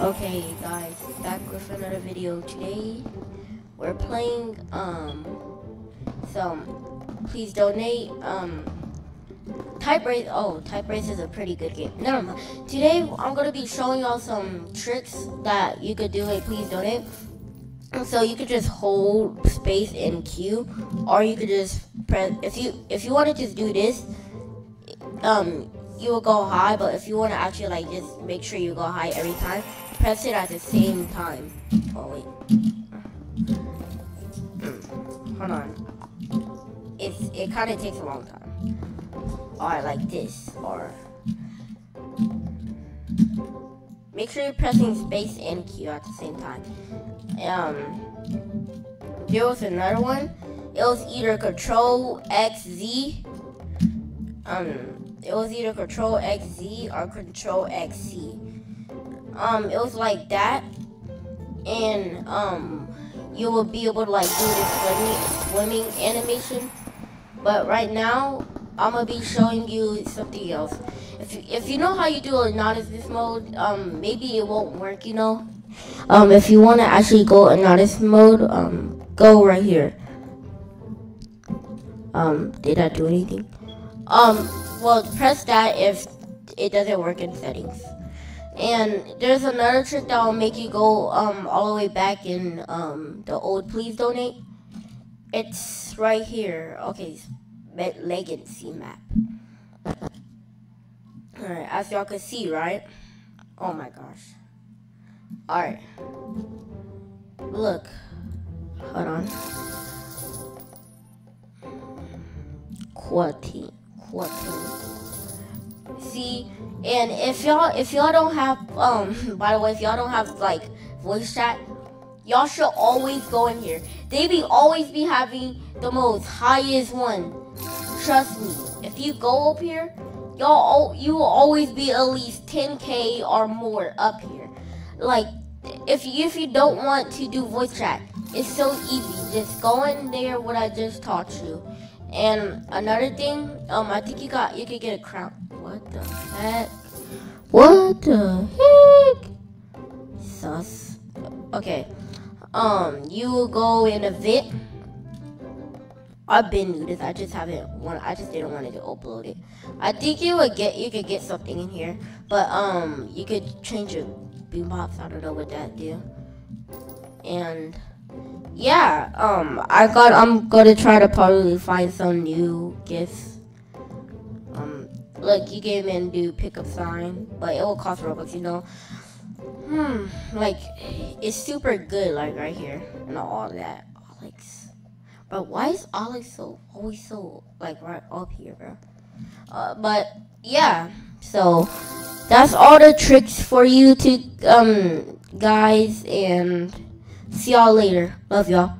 Okay, guys, back with another video. Today, we're playing, um, so, please donate, um, Type Race, oh, Type Race is a pretty good game. Never mind. Today, I'm gonna be showing y'all some tricks that you could do a please donate. So you could just hold space in Q, or you could just press, if you, if you want to just do this, um, you will go high, but if you want to actually like just make sure you go high every time, press it at the same time. Oh wait. Hold on. It's it kind of takes a long time. Or like this, or make sure you're pressing space and Q at the same time. Um, there was another one. It was either Control X Z. Um, it was either Control XZ or Control XC. Um, it was like that, and um, you will be able to like do this swimming, swimming animation. But right now, I'm gonna be showing you something else. If you, if you know how you do a this mode, um, maybe it won't work. You know, um, if you want to actually go this mode, um, go right here. Um, did I do anything? Um, well, press that if it doesn't work in settings. And there's another trick that will make you go um, all the way back in um, the old please donate. It's right here. Okay, legacy map. Alright, as y'all can see, right? Oh my gosh. Alright. Look. Hold on. Quarantine what see and if y'all if y'all don't have um by the way if y'all don't have like voice chat y'all should always go in here. They be always be having the most highest one. Trust me if you go up here y'all you will always be at least 10k or more up here. Like if you if you don't want to do voice chat it's so easy. Just go in there what i just taught you and another thing, um, I think you got you could get a crown. What the heck? What the heck? Sus. Okay. Um, you will go in a vid. I've been new this. I just haven't want. I just didn't want to upload it. I think you would get. You could get something in here, but um, you could change your boombox. I don't know what that do. And yeah, um, I got, I'm gonna try to probably find some new gifts. Um, look, you can even do pickup sign, but it will cost Robux, you know. Hmm, like, it's super good, like, right here, and all that. Alex. But why is Alex so, always so, like, right up here, bro? Uh, but, yeah, so, that's all the tricks for you to, um, guys, and... See y'all later. Love y'all.